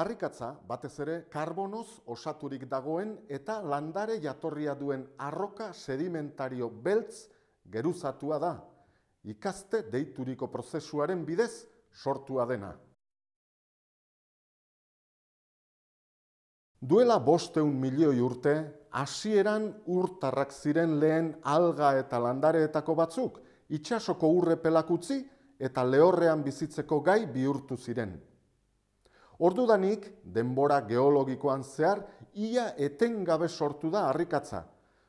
Harrikatza, batez ere, karbonoz osaturik dagoen eta landare jatorria duen arroka sedimentario beltz geruzatua da, ikaste deituriko prozesuaren bidez sortua dena. Duela bosteun milioi urte, hasieran urtarrak ziren lehen alga eta landareetako batzuk, itxasoko urre pelakutzi eta lehorrean bizitzeko gai bihurtu ziren. Ordudanik, denbora geologikoan zehar, ia etengabe sortu da harrikatza,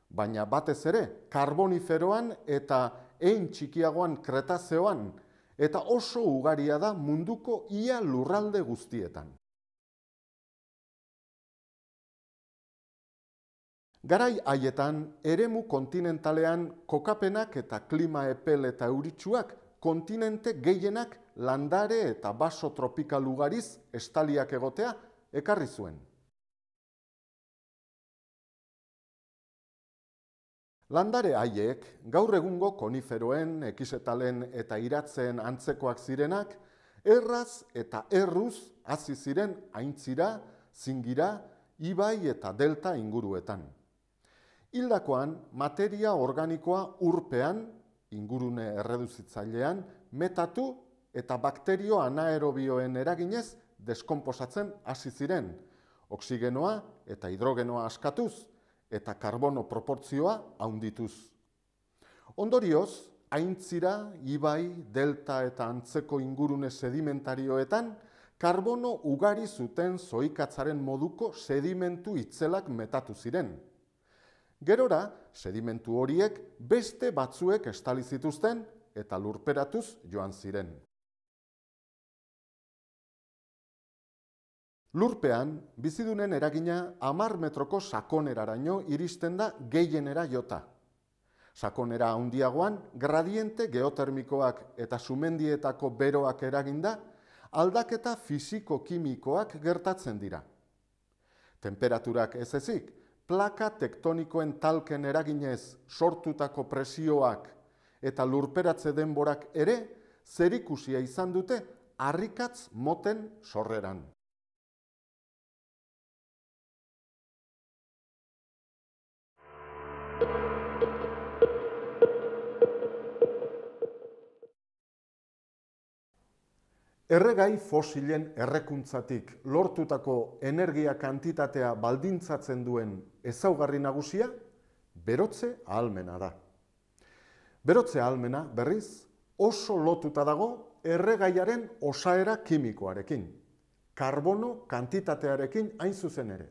baina batez ere karboniferoan eta ein txikiagoan kretazeoan, eta oso ugaria da munduko ia lurralde guztietan. Garai haietan, eremu kontinentalean kokapenak eta klima epel eta euritsuak kontinente gehienak landare eta baso tropikal ugariz estaliak egotea ekarri zuen. Landare haiek, gaur egungo koniferoen, ekisetalen eta iratzen antzekoak zirenak, erraz eta erruz hasi ziren aintzira, zingira, ibai eta delta inguruetan. Hildakoan, materia organikoa urpean, ingurune erreduzitzailean, metatu eta bakterio anaerobioen eraginez deskomposatzen hasi ziren, oksigenoa eta hidrogenoa askatuz eta karbono proportzioa haundituz. Ondorioz, aintzira, ibai, delta eta antzeko ingurune sedimentarioetan, karbono ugari zuten zoikatzaren moduko sedimentu itzelak metatu ziren. Gerora, sedimentu horiek beste batzuek estali zituzten eta lurperatuz joan ziren. Lurpean, bizidunen eragina amar metroko sakoneraraino iristen da gehienera jota. Sakonera handiagoan, gradiente geotermikoak eta sumendietako beroak eraginda, aldaketa fisiko-kimikoak gertatzen dira. Temperaturak ez ezik, plaka tektonikoen talken eraginez sortutako presioak eta lurperatze denborak ere, zerikusia izan dute harrikatz moten sorreran. Erregai fosilen errekuntzatik lortutako energia kantitatea baldintzatzen duen ezaugarri nagusia, berotze ahalmena da. Berotze ahalmena, berriz, oso lotuta dago erregaiaren osaera kimikoarekin, karbono kantitatearekin hain zuzen ere.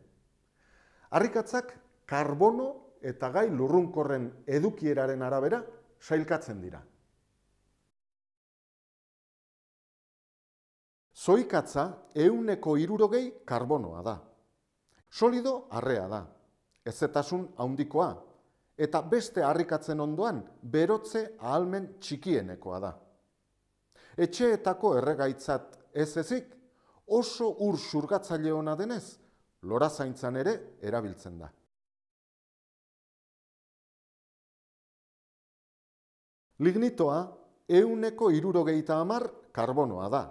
Harrikatzak karbono eta gai lurrunkorren edukieraren arabera sailkatzen dira. Zoikatza euneko irurogei karbonoa da. Solido arrea da. Ezetasun haundikoa. Eta beste harrikatzen ondoan berotze ahalmen txikienekoa da. Etxeetako erregaitzat ez ezik oso ur surgatzaile hona denez, lora zaintzan ere erabiltzen da. Lignitoa euneko irurogeita amar karbonoa da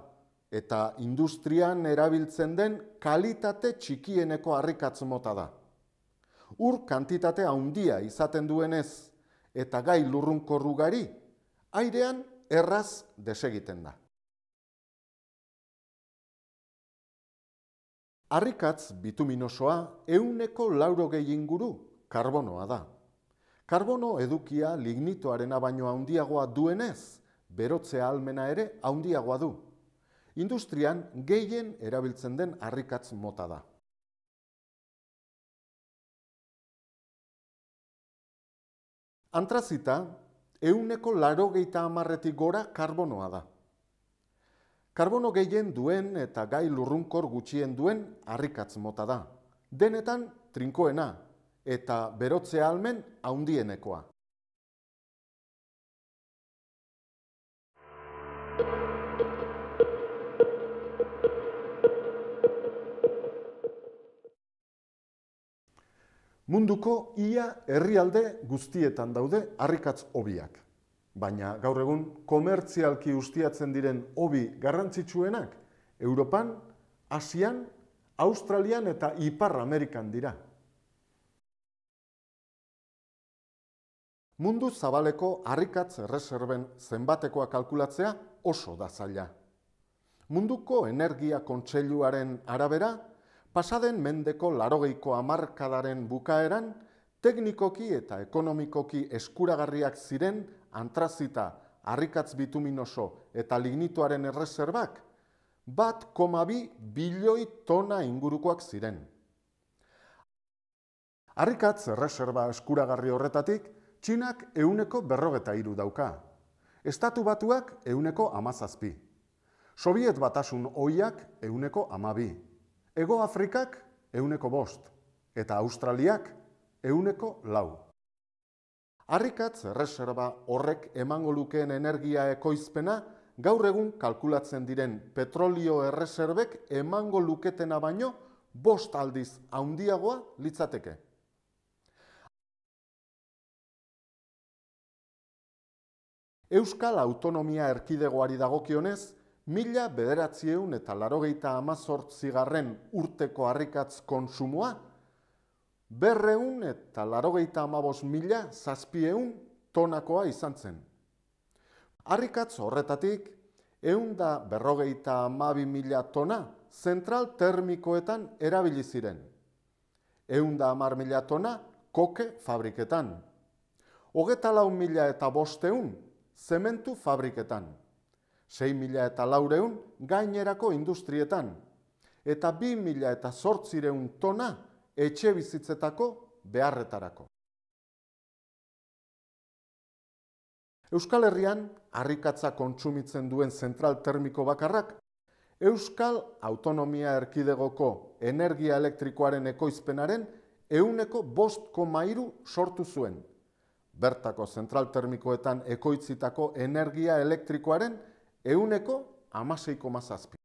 eta industrian erabiltzen den kalitate txikieneko harrikatz mota da. Ur kantitate handia izaten duenez eta gai lurrunkorrugari, airean erraz desegiten da. Harrikatz bituminosoa euneko lauro inguru karbonoa da. Karbono edukia lignitoarena baino handiagoa duenez, berotzea almena ere handiagoa du industrian gehien erabiltzen den harrikatz mota da. Antrazita, euneko laro geita amarretik gora karbonoa da. Karbono gehien duen eta gai lurrunkor gutxien duen harrikatz mota da. Denetan trinkoena eta berotzea almen haundienekoa. Munduko ia herrialde guztietan daude harrikatz hobiak. Baina gaur egun komertzialki ustiatzen diren hobi garrantzitsuenak Europan, Asian, Australian eta Ipar Amerikan dira. Mundu zabaleko harrikatz erreserben zenbatekoa kalkulatzea oso da zaila. Munduko energia kontseiluaren arabera, pasaden mendeko larogeiko amarkadaren bukaeran, teknikoki eta ekonomikoki eskuragarriak ziren antrazita, harrikatz bituminoso eta lignituaren erreserbak, bat komabi bilioi tona ingurukoak ziren. Harrikatz erreserba eskuragarri horretatik, txinak euneko berrogeta iru dauka. Estatu batuak euneko amazazpi. Sobiet batasun oiak euneko amabi. Ego Afrikak euneko bost. Eta Australiak euneko lau. Harrikatz erreserba horrek emango lukeen energia ekoizpena gaur egun kalkulatzen diren petrolio erreserbek emango luketena baino bost aldiz haundiagoa litzateke. Euskal Autonomia Erkidegoari dagokionez, mila bederatzieun eta larogeita amazortzigarren urteko harrikatz konsumoa, berreun eta larogeita amabos mila zazpieun tonakoa izan zen. Harrikatz horretatik, eun da berrogeita amabi mila tona zentral termikoetan erabili ziren. Eun da amar mila tona koke fabriketan. Hogeta lau mila eta bosteun zementu fabriketan. 6 mila eta laureun gainerako industrietan, eta 2 mila eta sortzireun tona etxe bizitzetako beharretarako. Euskal Herrian, harrikatza kontsumitzen duen zentral termiko bakarrak, Euskal Autonomia Erkidegoko energia elektrikoaren ekoizpenaren euneko bost komairu sortu zuen. Bertako zentral termikoetan ekoitzitako energia elektrikoaren euneko amaseiko mazazpi.